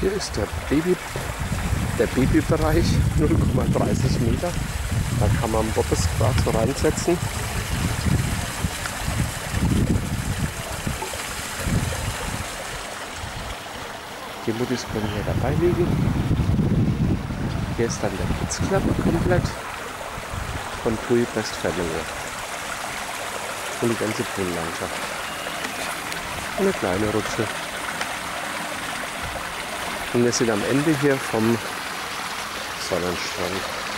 Hier ist der Baby, der Babybereich, 0,30 Meter. Da kann man Bobbesgrad so reinsetzen. Die Muttis können hier dabei liegen. Hier ist dann der Kids Club komplett von Tui Best Family. Und die ganze Grünlandschaft. Eine kleine Rutsche. Und wir sind am Ende hier vom Sonnenstrand.